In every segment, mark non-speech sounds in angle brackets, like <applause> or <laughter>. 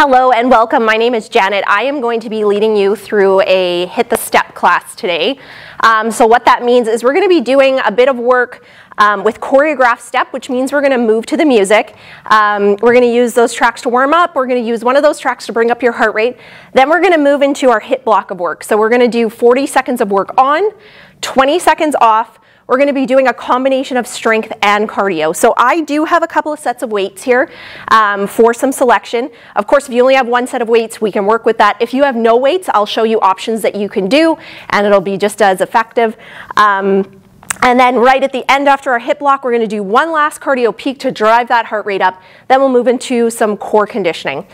Hello and welcome. My name is Janet. I am going to be leading you through a HIIT the step class today. Um, so what that means is we're going to be doing a bit of work um, with choreographed step, which means we're going to move to the music. Um, we're going to use those tracks to warm up. We're going to use one of those tracks to bring up your heart rate. Then we're going to move into our HIIT block of work. So we're going to do 40 seconds of work on, 20 seconds off, we're going to be doing a combination of strength and cardio. So I do have a couple of sets of weights here um, for some selection. Of course, if you only have one set of weights, we can work with that. If you have no weights, I'll show you options that you can do, and it'll be just as effective. Um, and then right at the end after our HIIT block, we're going to do one last cardio peak to drive that heart rate up. Then we'll move into some core conditioning.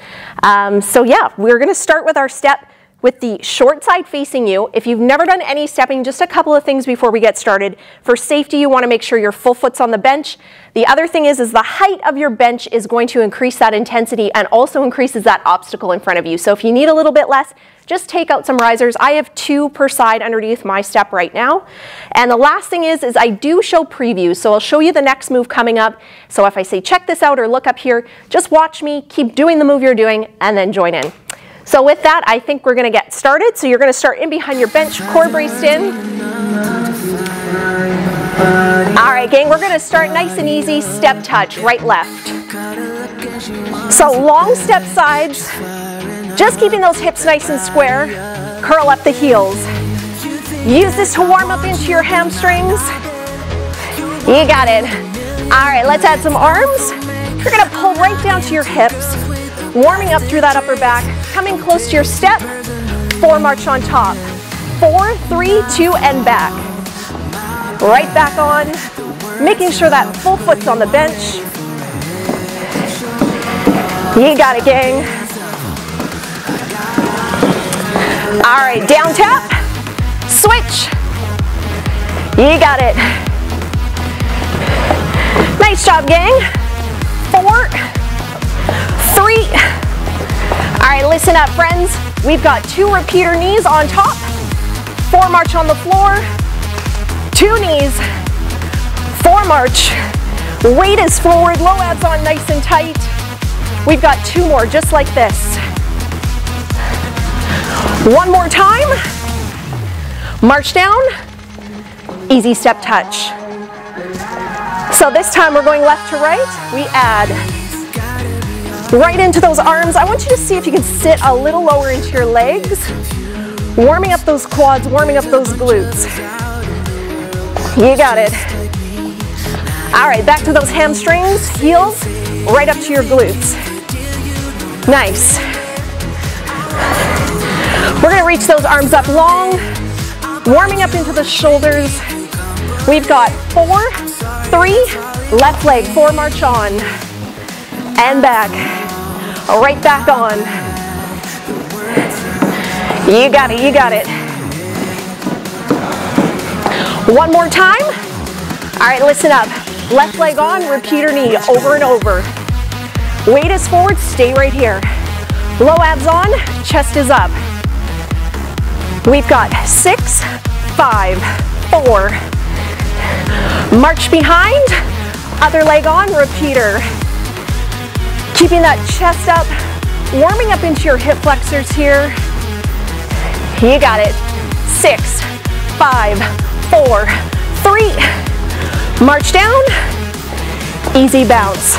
Um, so yeah, we're going to start with our step with the short side facing you. If you've never done any stepping, just a couple of things before we get started. For safety, you wanna make sure your full foot's on the bench. The other thing is, is the height of your bench is going to increase that intensity and also increases that obstacle in front of you. So if you need a little bit less, just take out some risers. I have two per side underneath my step right now. And the last thing is, is I do show previews. So I'll show you the next move coming up. So if I say check this out or look up here, just watch me, keep doing the move you're doing, and then join in. So with that, I think we're gonna get started. So you're gonna start in behind your bench, core braced in. All right, gang, we're gonna start nice and easy, step touch, right, left. So long step sides, just keeping those hips nice and square. Curl up the heels. Use this to warm up into your hamstrings. You got it. All right, let's add some arms. You're gonna pull right down to your hips warming up through that upper back, coming close to your step, four march on top. Four, three, two, and back. Right back on, making sure that full foot's on the bench. You got it, gang. All right, down tap, switch. You got it. Nice job, gang. Four, All right, listen up, friends. We've got two repeater knees on top, four march on the floor, two knees, four march. Weight is forward, low abs on nice and tight. We've got two more just like this. One more time. March down, easy step touch. So this time we're going left to right. We add right into those arms. I want you to see if you can sit a little lower into your legs, warming up those quads, warming up those glutes. You got it. All right, back to those hamstrings, heels, right up to your glutes. Nice. We're gonna reach those arms up long, warming up into the shoulders. We've got four, three, left leg, four march on, and back right back on. You got it, you got it. One more time. All right, listen up. Left leg on, repeater knee, over and over. Weight is forward, stay right here. Low abs on, chest is up. We've got six, five, four. March behind, other leg on, repeater. Keeping that chest up, warming up into your hip flexors here. You got it. Six, five, four, three. March down, easy bounce.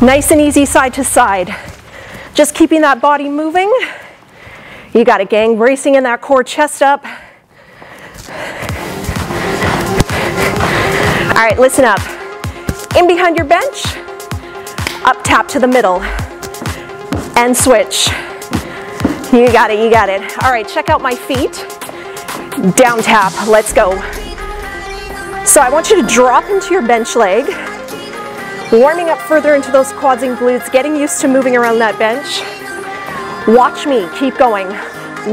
Nice and easy side to side. Just keeping that body moving. You got it, gang. Bracing in that core, chest up. All right, listen up. In behind your bench, up tap to the middle, and switch. You got it, you got it. All right, check out my feet. Down tap, let's go. So I want you to drop into your bench leg, warming up further into those quads and glutes, getting used to moving around that bench. Watch me, keep going.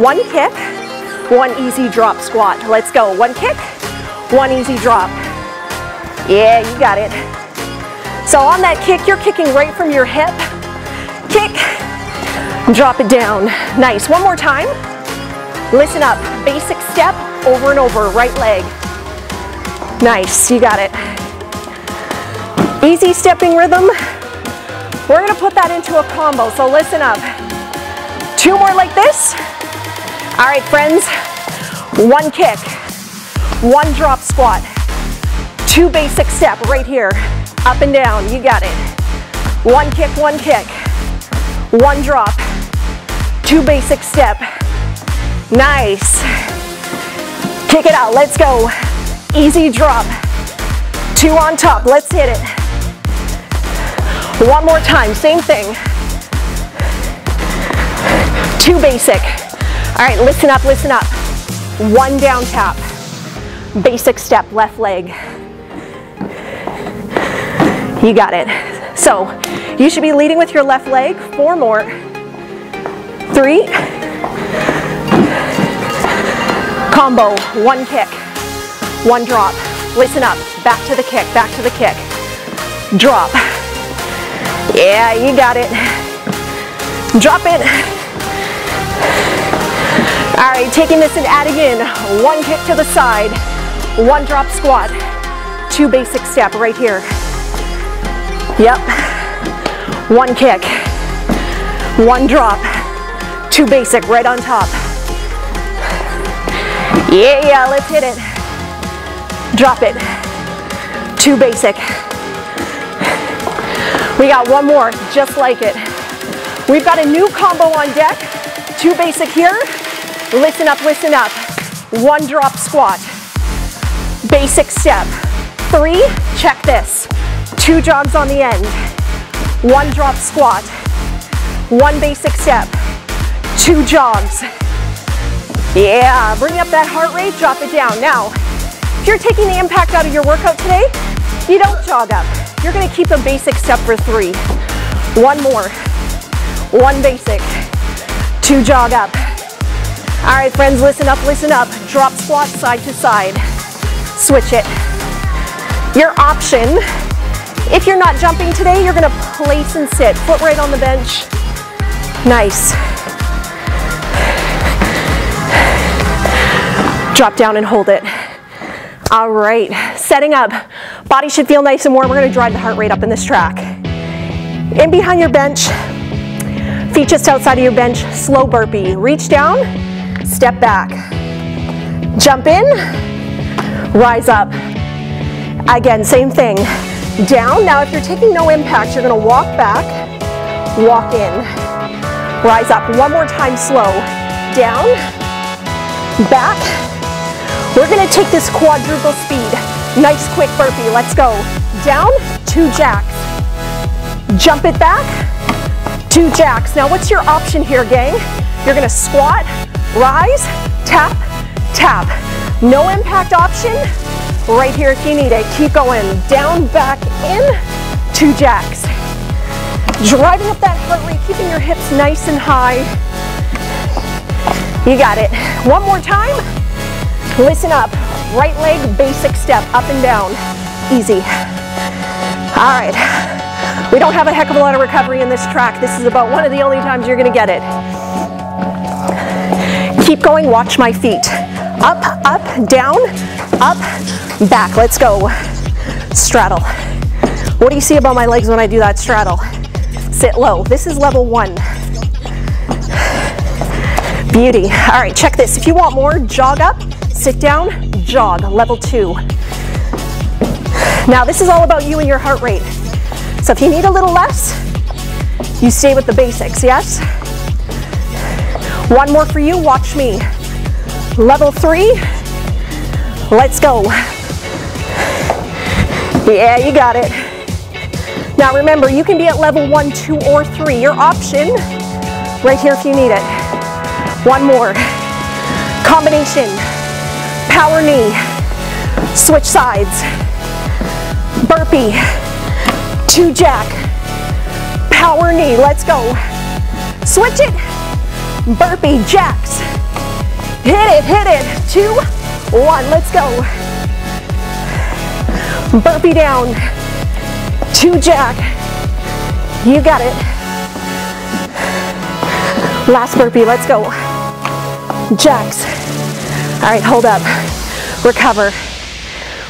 One kick, one easy drop squat. Let's go, one kick, one easy drop. Yeah, you got it. So on that kick, you're kicking right from your hip. Kick, drop it down. Nice, one more time. Listen up, basic step, over and over, right leg. Nice, you got it. Easy stepping rhythm, We're gonna put that into a combo, so listen up. Two more like this. All right, friends, one kick, one drop squat, two basic step right here, up and down, you got it. One kick, one kick, one drop, two basic step. Nice. Kick it out, let's go. Easy drop. Two on top, let's hit it. One more time, same thing. Two basic. All right, listen up, listen up. One down tap. Basic step, left leg. You got it. So you should be leading with your left leg. Four more. Three. Combo, one kick, one drop. Listen up, back to the kick, back to the kick. Drop. Yeah, you got it. Drop it. All right, taking this and adding in one kick to the side, one drop squat, two basic step right here. Yep. One kick, one drop, two basic right on top. Yeah, yeah, let's hit it. Drop it. Two basic. We got one more, just like it. We've got a new combo on deck. Two basic here. Listen up, listen up. One drop squat. Basic step. Three, check this. Two jogs on the end. One drop squat. One basic step. Two jogs. Yeah, bring up that heart rate, drop it down. Now, if you're taking the impact out of your workout today, you don't jog up. You're gonna keep a basic step for three. One more. One basic. Two jog up. All right, friends, listen up, listen up. Drop squat side to side. Switch it. Your option, if you're not jumping today, you're gonna place and sit. Foot right on the bench. Nice. Drop down and hold it. All right, setting up. Body should feel nice and warm. We're gonna drive the heart rate up in this track. In behind your bench, feet just outside of your bench, slow burpee. Reach down, step back. Jump in, rise up. Again, same thing. Down, now if you're taking no impact, you're gonna walk back, walk in. Rise up, one more time slow. Down, back, we're gonna take this quadruple speed. Nice quick burpee, let's go. Down, two jacks. Jump it back, two jacks. Now what's your option here, gang? You're gonna squat, rise, tap, tap. No impact option, right here if you need it. Keep going, down, back, in, two jacks. Driving up that heart rate, keeping your hips nice and high. You got it. One more time. Listen up, right leg basic step, up and down, easy. All right, we don't have a heck of a lot of recovery in this track. This is about one of the only times you're gonna get it. Keep going, watch my feet. Up, up, down, up, back, let's go. Straddle. What do you see about my legs when I do that straddle? Sit low, this is level one. Beauty. All right, check this. If you want more, jog up, Sit down, jog, level two. Now this is all about you and your heart rate. So if you need a little less, you stay with the basics, yes? One more for you, watch me. Level three, let's go. Yeah, you got it. Now remember, you can be at level one, two, or three. Your option, right here if you need it. One more. Combination power knee, switch sides, burpee, two jack, power knee, let's go. Switch it, burpee, jacks. Hit it, hit it, two, one, let's go. Burpee down, two jack, you got it. Last burpee, let's go. Jacks. All right, hold up, recover.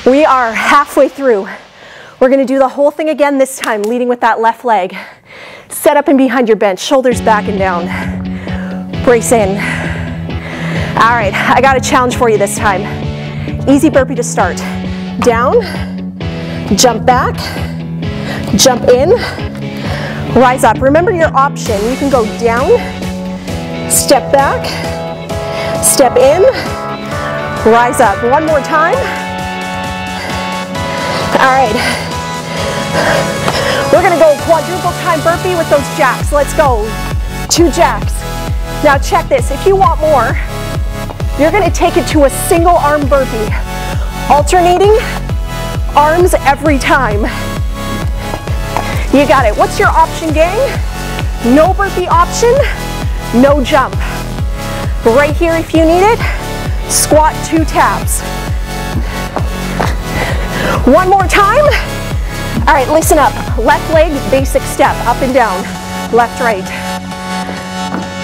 We are halfway through. We're gonna do the whole thing again this time, leading with that left leg. Set up and behind your bench, shoulders back and down. Brace in. All right, I got a challenge for you this time. Easy burpee to start. Down, jump back, jump in, rise up. Remember your option. You can go down, step back, step in, rise up. One more time. All right. We're gonna go quadruple time burpee with those jacks. Let's go. Two jacks. Now check this. If you want more, you're gonna take it to a single arm burpee. Alternating arms every time. You got it. What's your option, gang? No burpee option, no jump. Right here if you need it, squat two taps. One more time. All right, listen up. Left leg, basic step, up and down. Left, right.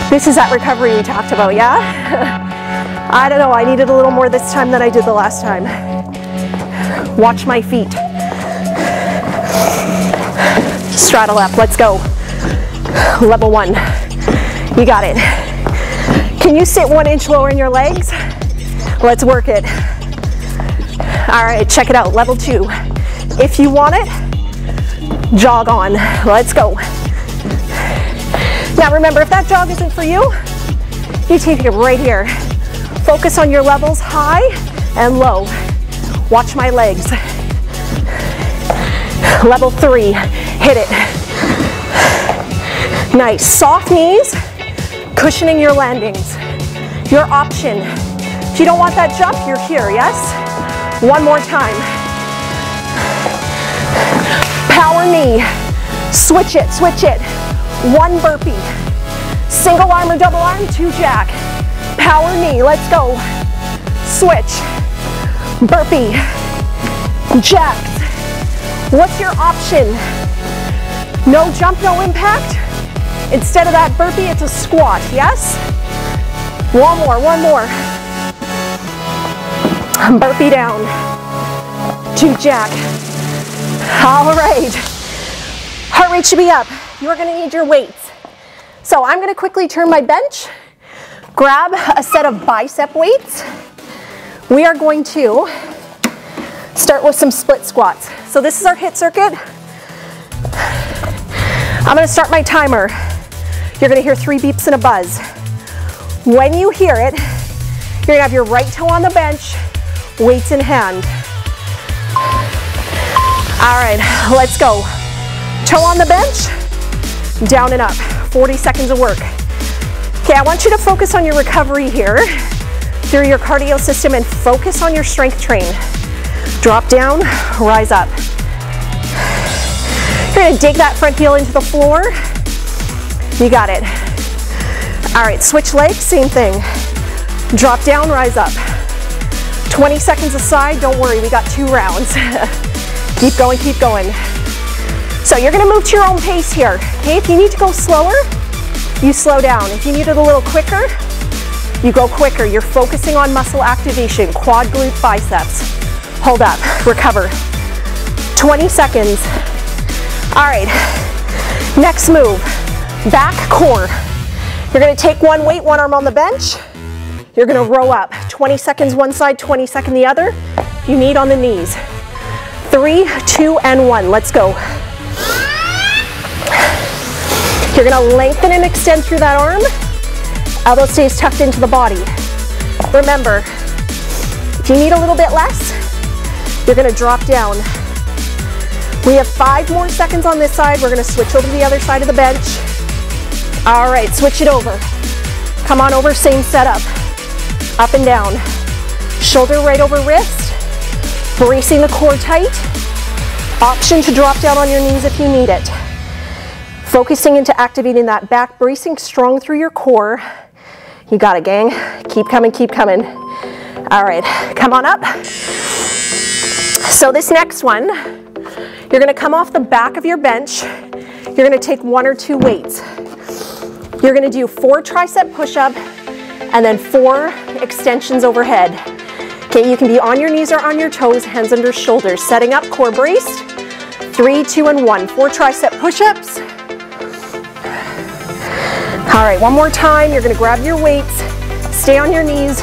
This is that recovery we talked about, yeah? <laughs> I don't know, I needed a little more this time than I did the last time. Watch my feet. Straddle up, let's go. Level one, you got it. Can you sit one inch lower in your legs? Let's work it. All right, check it out, level two. If you want it, jog on, let's go. Now remember, if that jog isn't for you, you take it right here. Focus on your levels high and low. Watch my legs. Level three, hit it. Nice, soft knees, cushioning your landings. Your option. If you don't want that jump, you're here, yes? One more time. Power knee, switch it, switch it. One burpee. Single arm or double arm, two jack. Power knee, let's go. Switch, burpee, jacks. What's your option? No jump, no impact? Instead of that burpee, it's a squat, yes? One more, one more. Burpee down, two jack. All right, heart rate should be up. You're gonna need your weights. So I'm gonna quickly turn my bench grab a set of bicep weights. We are going to start with some split squats. So this is our HIIT circuit. I'm gonna start my timer. You're gonna hear three beeps and a buzz. When you hear it, you're gonna have your right toe on the bench, weights in hand. All right, let's go. Toe on the bench, down and up. 40 seconds of work. Okay, I want you to focus on your recovery here through your cardio system and focus on your strength train. Drop down, rise up. You're gonna dig that front heel into the floor. You got it. All right, switch legs, same thing. Drop down, rise up. 20 seconds aside, don't worry, we got two rounds. <laughs> keep going, keep going. So you're gonna move to your own pace here. Okay, if you need to go slower, you slow down. If you need it a little quicker, you go quicker. You're focusing on muscle activation, quad, glute, biceps. Hold up, recover. 20 seconds. All right, next move, back core. You're gonna take one weight, one arm on the bench. You're gonna row up. 20 seconds one side, 20 second the other. You need on the knees. Three, two, and one. Let's go. You're gonna lengthen and extend through that arm. Elbow stays tucked into the body. Remember, if you need a little bit less, you're gonna drop down. We have five more seconds on this side. We're gonna switch over to the other side of the bench. All right, switch it over. Come on over, same setup. Up and down. Shoulder right over wrist. Bracing the core tight. Option to drop down on your knees if you need it. Focusing into activating that back, bracing strong through your core. You got it, gang. Keep coming, keep coming. All right, come on up. So this next one, you're gonna come off the back of your bench. You're gonna take one or two weights. You're gonna do four tricep push-up and then four extensions overhead. Okay, you can be on your knees or on your toes, hands under shoulders, setting up core braced. Three, two, and one. Four tricep push-ups. All right, one more time. You're gonna grab your weights, stay on your knees,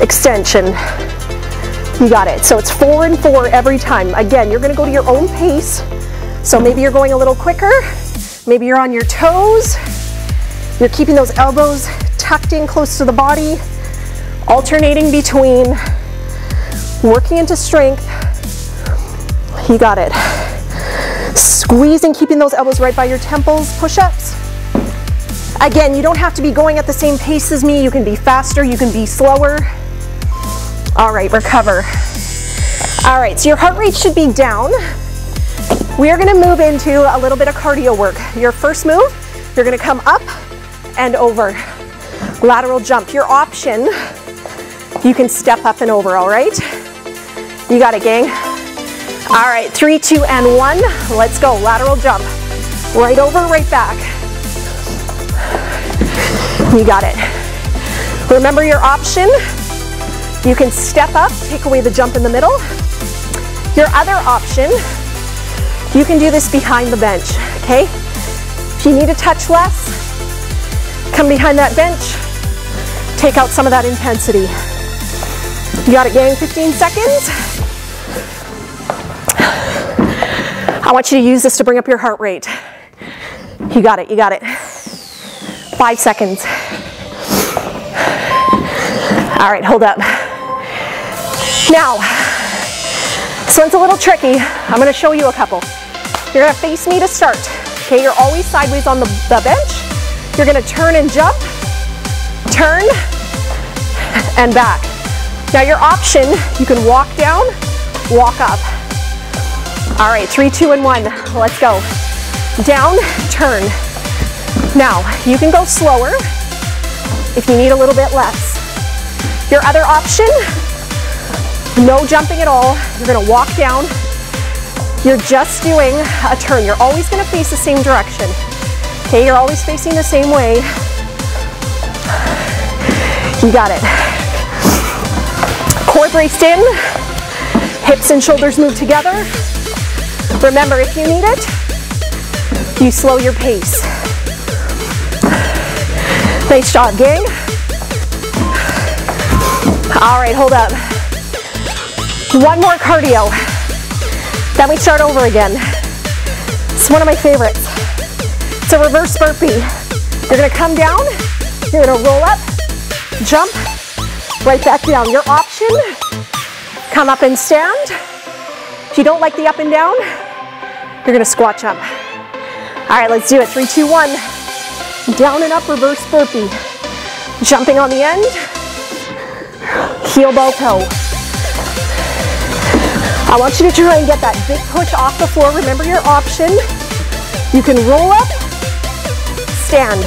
extension. You got it. So it's four and four every time. Again, you're gonna go to your own pace. So maybe you're going a little quicker. Maybe you're on your toes. You're keeping those elbows tucked in close to the body, alternating between working into strength. You got it. Squeezing, keeping those elbows right by your temples, push-ups. Again, you don't have to be going at the same pace as me. You can be faster, you can be slower. All right, recover. All right, so your heart rate should be down. We are gonna move into a little bit of cardio work. Your first move, you're gonna come up and over. Lateral jump. Your option, you can step up and over, all right? You got it, gang. All right, three, two, and one. Let's go. Lateral jump. Right over, right back. You got it. Remember your option, you can step up, take away the jump in the middle. Your other option, you can do this behind the bench, okay? If you need to touch less, come behind that bench, take out some of that intensity. You got it, gang, 15 seconds. I want you to use this to bring up your heart rate. You got it, you got it. Five seconds. All right, hold up. Now, this one's a little tricky. I'm gonna show you a couple. You're gonna face me to start. Okay, you're always sideways on the, the bench. You're gonna turn and jump, turn, and back. Now your option, you can walk down, walk up. All right, three, two, and one. Let's go. Down, turn. Now, you can go slower if you need a little bit less. Your other option, no jumping at all. You're gonna walk down. You're just doing a turn. You're always gonna face the same direction. Okay, you're always facing the same way. You got it. Core braced in. Hips and shoulders move together. Remember, if you need it, you slow your pace. Nice job, gang. All right, hold up. One more cardio. Then we start over again. It's one of my favorites. It's a reverse burpee. You're gonna come down, you're gonna roll up, jump, right back down. Your option, come up and stand. If you don't like the up and down, you're gonna squat jump. All right, let's do it. Three, two, one. Down and up, reverse burpee. Jumping on the end, heel ball toe. I want you to try and get that big push off the floor. Remember your option. You can roll up, stand.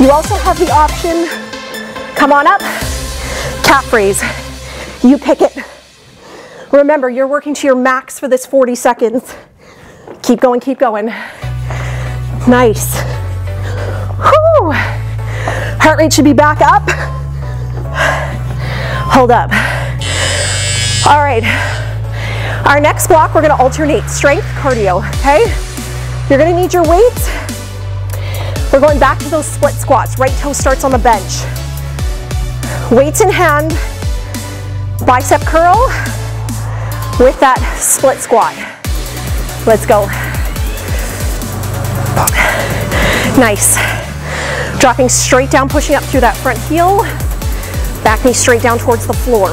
You also have the option, come on up, calf raise. You pick it. Remember, you're working to your max for this 40 seconds. Keep going, keep going. Nice. Heart rate should be back up. Hold up. All right. Our next block, we're gonna alternate strength, cardio, okay? You're gonna need your weights. We're going back to those split squats. Right toe starts on the bench. Weights in hand, bicep curl with that split squat. Let's go. Nice. Dropping straight down, pushing up through that front heel. Back knee straight down towards the floor.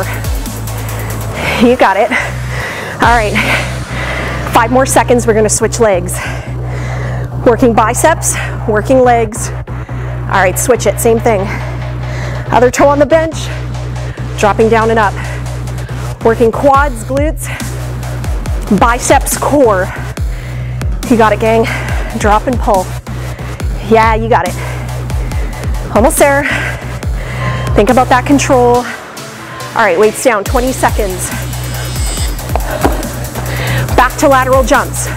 You got it. All right, five more seconds, we're gonna switch legs. Working biceps, working legs. All right, switch it, same thing. Other toe on the bench, dropping down and up. Working quads, glutes, biceps, core. You got it, gang. Drop and pull. Yeah, you got it. Almost there. Think about that control. All right, weights down, 20 seconds. Back to lateral jumps.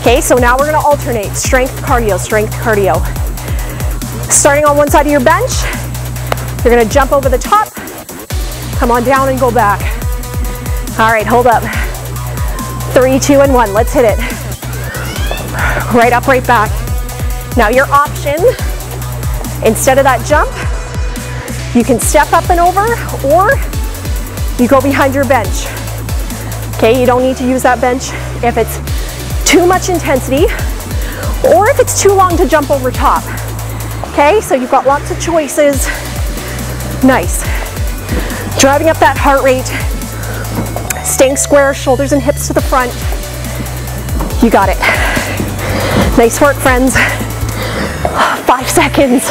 Okay, so now we're gonna alternate strength, cardio, strength, cardio. Starting on one side of your bench, you're gonna jump over the top, come on down and go back. All right, hold up. Three, two, and one. Let's hit it. Right up, right back. Now your option, instead of that jump, you can step up and over or you go behind your bench. Okay, you don't need to use that bench if it's too much intensity or if it's too long to jump over top. Okay, so you've got lots of choices. Nice. Driving up that heart rate, staying square, shoulders and hips to the front. You got it. Nice work, friends. Five seconds.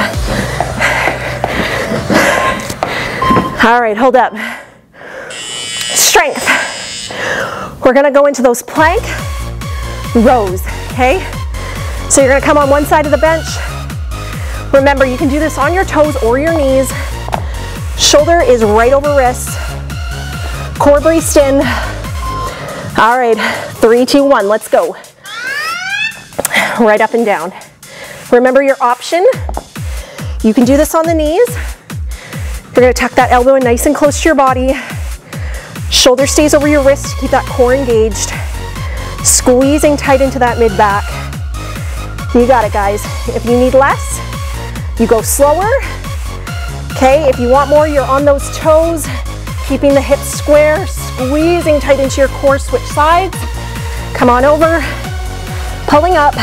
All right, hold up. Strength. We're gonna go into those plank rows, okay? So you're gonna come on one side of the bench. Remember, you can do this on your toes or your knees. Shoulder is right over wrist. Core braced in. All right, three, two, one, let's go. Right up and down. Remember your option. You can do this on the knees. You're gonna tuck that elbow in nice and close to your body. Shoulder stays over your wrist, keep that core engaged. Squeezing tight into that mid back. You got it, guys. If you need less, you go slower. Okay, if you want more, you're on those toes, keeping the hips square, squeezing tight into your core, switch sides. Come on over, pulling up.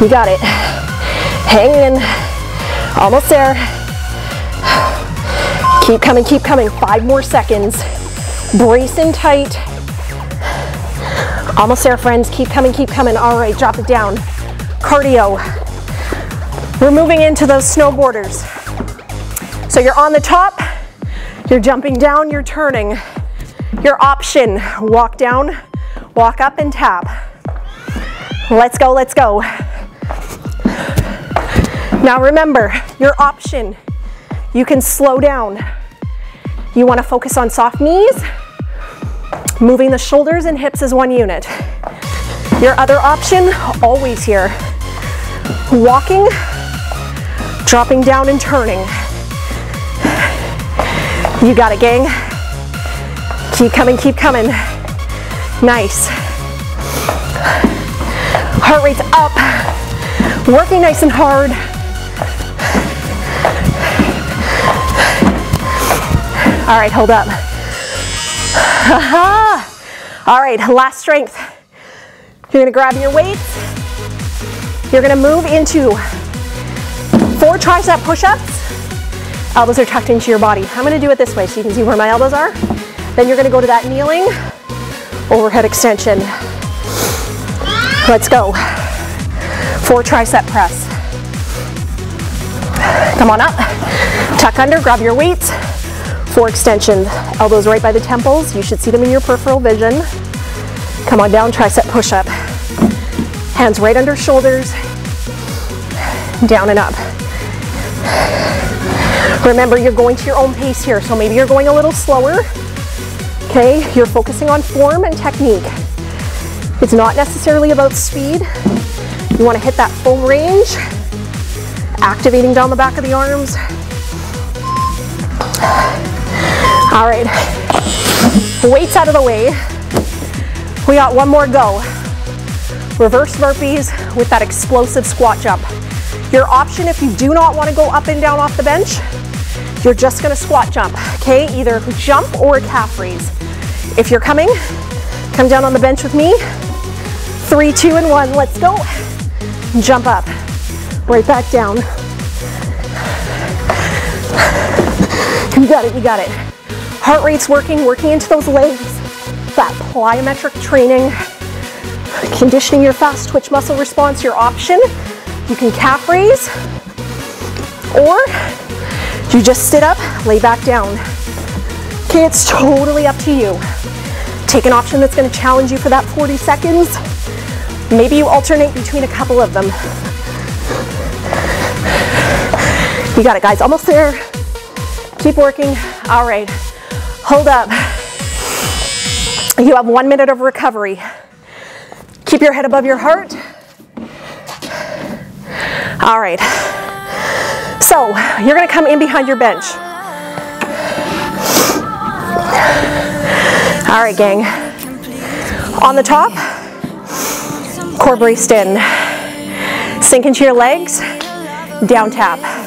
You got it. Hang in, almost there. Keep coming, keep coming. Five more seconds. Brace in tight. Almost there, friends. Keep coming, keep coming. All right, drop it down. Cardio. We're moving into those snowboarders. So you're on the top, you're jumping down, you're turning. Your option, walk down, walk up and tap. Let's go, let's go. Now remember, your option, you can slow down. You wanna focus on soft knees, moving the shoulders and hips as one unit. Your other option, always here. Walking, dropping down and turning. You got it, gang. Keep coming, keep coming. Nice. Heart rate's up. Working nice and hard. All right, hold up. All right, last strength. You're gonna grab your weights. You're gonna move into four tricep push-ups. Elbows are tucked into your body. I'm gonna do it this way so you can see where my elbows are. Then you're gonna go to that kneeling overhead extension. Let's go. Four tricep press. Come on up. Tuck under, grab your weights. Four extensions, elbows right by the temples. You should see them in your peripheral vision. Come on down, tricep push-up. Hands right under shoulders, down and up. Remember, you're going to your own pace here, so maybe you're going a little slower. Okay, you're focusing on form and technique. It's not necessarily about speed. You wanna hit that full range, activating down the back of the arms. All right, weights out of the way. We got one more go. Reverse burpees with that explosive squat jump. Your option if you do not want to go up and down off the bench, you're just going to squat jump, okay? Either jump or calf raise. If you're coming, come down on the bench with me. Three, two, and one, let's go. Jump up, right back down. You got it, you got it. Heart rate's working, working into those legs. That plyometric training, conditioning your fast twitch muscle response, your option. You can calf raise, or you just sit up, lay back down. Okay, it's totally up to you. Take an option that's gonna challenge you for that 40 seconds. Maybe you alternate between a couple of them. You got it, guys, almost there. Keep working. All right, hold up. You have one minute of recovery. Keep your head above your heart. All right. So you're gonna come in behind your bench. All right, gang. On the top, core braced in. Sink into your legs, down tap.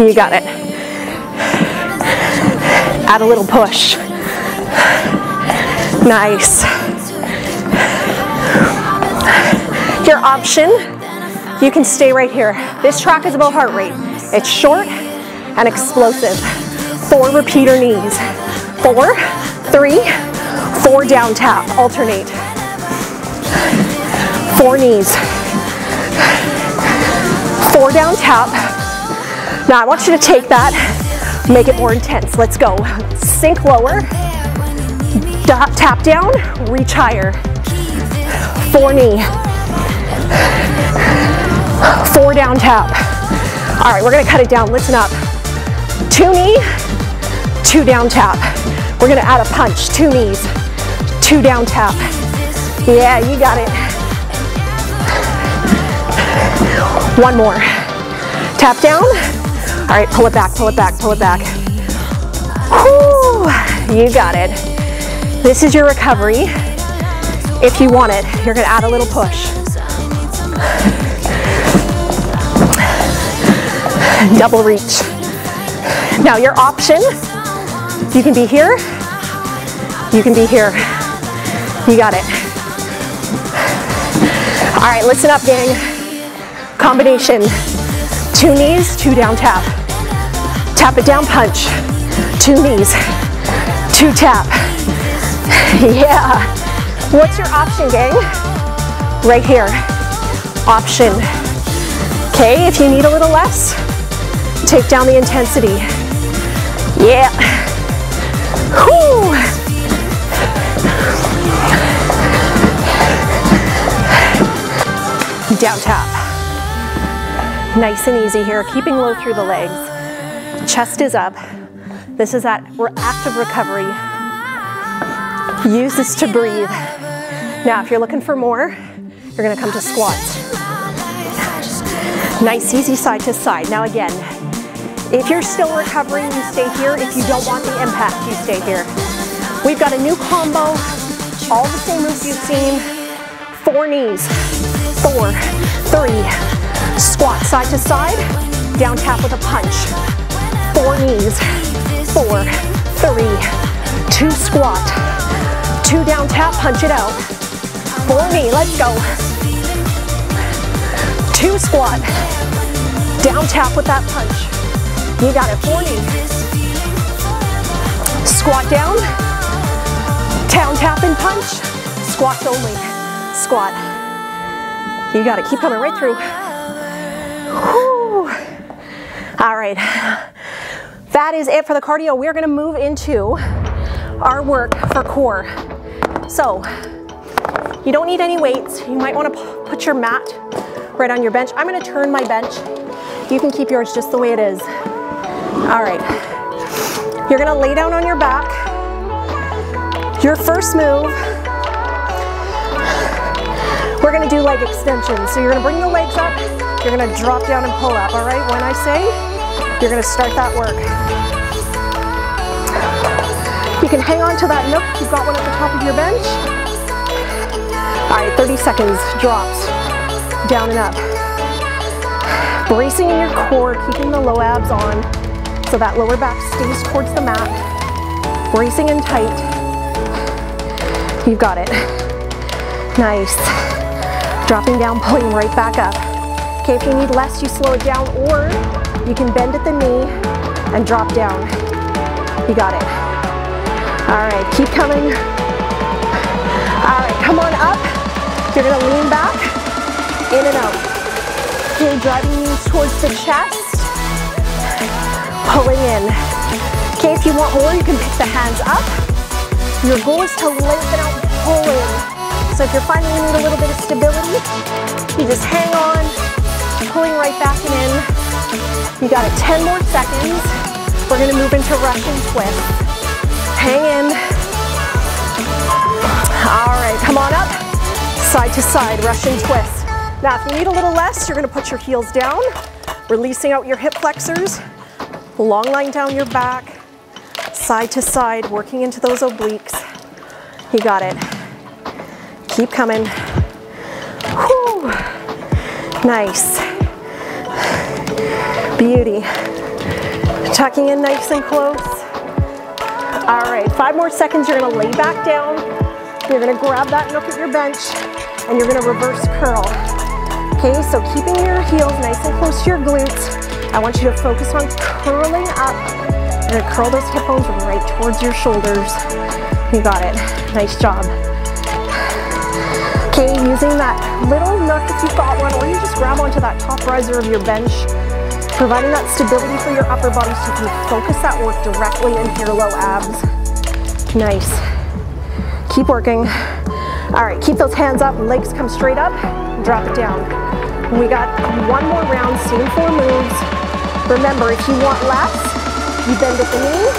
<laughs> You got it. Add a little push. Nice. Your option, you can stay right here. This track is about heart rate. It's short and explosive. Four repeater knees. Four, three, four down tap, alternate. Four knees. Four down tap. Now I want you to take that, make it more intense. Let's go. Sink lower, tap down, reach higher. Four knee. Four down tap. All right, we're gonna cut it down, listen up. Two knee, two down tap. We're gonna add a punch, two knees, two down tap. Yeah, you got it. One more. Tap down. All right, pull it back, pull it back, pull it back. Whew, you got it. This is your recovery. If you want it, you're gonna add a little push. Double reach. Now your option, you can be here, you can be here. You got it. All right, listen up, gang. Combination, two knees, two down tap. Tap it down, punch. Two knees, two tap. <laughs> Yeah. What's your option, gang? Right here. Option. Okay, if you need a little less, take down the intensity. Yeah. Whew. Down tap. Nice and easy here, keeping low through the legs. Chest is up. This is that active recovery. Use this to breathe. Now, if you're looking for more, you're gonna come to squats. Nice, easy side to side. Now again, if you're still recovering, you stay here. If you don't want the impact, you stay here. We've got a new combo, all the same moves you've seen. Four knees, four, three, squat side to side, down tap with a punch. Four knees, four, three, two squat, two down tap, punch it out. Four knee, let's go. Two squat, down tap with that punch. You got it, four knee. Squat down, down tap and punch, squats only, squat. You got it, keep coming right through. Whew. All right, that is it for the cardio. We're gonna move into our work for core. So, you don't need any weights. You might wanna put your mat right on your bench. I'm gonna turn my bench. You can keep yours just the way it is. All right, you're gonna lay down on your back. Your first move, we're gonna do leg extensions. So you're gonna bring the legs up, you're gonna drop down and pull up, all right? When I say, you're gonna start that work. You can hang on to that nook you've got one at the top of your bench. All right, 30 seconds, drops, down and up. Bracing in your core, keeping the low abs on so that lower back stays towards the mat. Bracing in tight. You've got it. Nice. Dropping down, pulling right back up. Okay, if you need less, you slow it down, or you can bend at the knee and drop down. You got it. All right, keep coming. All right, come on up. You're gonna lean back, in and out. Okay, driving towards the chest, pulling in. Okay, if you want more, you can pick the hands up. Your goal is to lengthen out, pull in. So if you're finding you need a little bit of stability, you just hang on, pulling right back in. You got it, 10 more seconds. We're gonna move into Russian twist. Hang in. All right, come on up. Side to side, Russian twist. Now, if you need a little less, you're gonna put your heels down, releasing out your hip flexors, long line down your back, side to side, working into those obliques. You got it. Keep coming. Whew. Nice. Beauty. Tucking in nice and close. All right, five more seconds. You're gonna lay back down. You're gonna grab that nook at your bench and you're gonna reverse curl. Okay, so keeping your heels nice and close to your glutes. I want you to focus on curling up. You're gonna curl those hip bones right towards your shoulders. You got it, nice job. Okay, using that little nook if you've got one, or you just grab onto that top riser of your bench, providing that stability for your upper body so you can focus that work directly into your low abs. Nice. Keep working. All right, keep those hands up, legs come straight up, drop it down. We got one more round, same four moves. Remember, if you want less, you bend at the knee,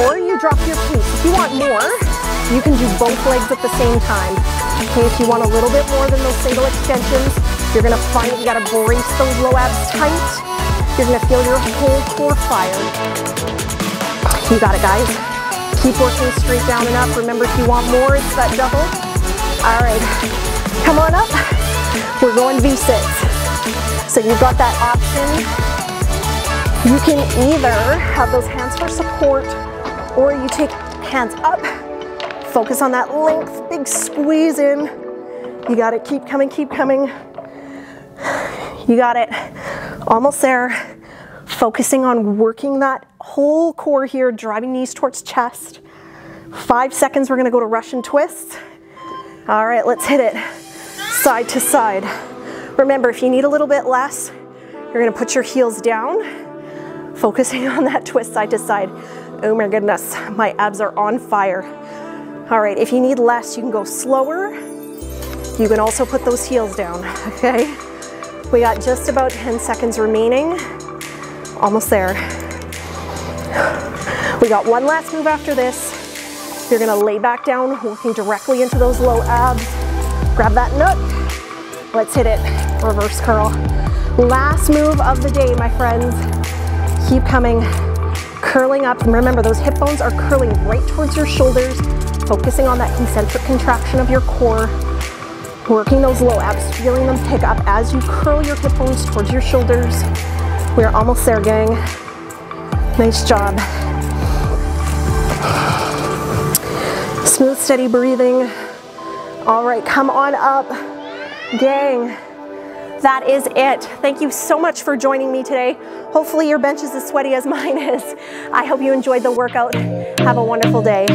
or you drop your pace. If you want more, you can do both legs at the same time. Okay, if you want a little bit more than those single extensions, you're gonna find you gotta brace those low abs tight. You're gonna feel your whole core fired. You got it, guys. Keep working straight down and up. Remember, if you want more, it's that double. All right, come on up. We're going V-sits. So you've got that option. You can either have those hands for support or you take hands up Focus on that length, big squeeze in. You got it, keep coming, keep coming. You got it, almost there. Focusing on working that whole core here, driving knees towards chest. Five seconds, we're gonna go to Russian twists. All right, let's hit it, side to side. Remember, if you need a little bit less, you're gonna put your heels down, focusing <laughs> on that twist side to side. Oh my goodness, my abs are on fire. All right, if you need less, you can go slower. You can also put those heels down, <laughs> okay? We got just about 10 seconds remaining. Almost there. We got one last move after this. You're gonna lay back down, working directly into those low abs. Grab that nook. Let's hit it. Reverse curl. Last move of the day, my friends. Keep coming. Curling up. And remember, those hip bones are curling right towards your shoulders focusing on that concentric contraction of your core, working those low abs, feeling them pick up as you curl your hip bones towards your shoulders. We're almost there, gang. Nice job. Smooth, steady breathing. All right, come on up, gang. That is it. Thank you so much for joining me today. Hopefully your bench is as sweaty as <laughs> mine is. I hope you enjoyed the workout. Have a wonderful day.